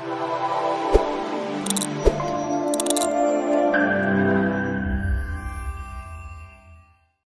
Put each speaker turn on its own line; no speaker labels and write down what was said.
you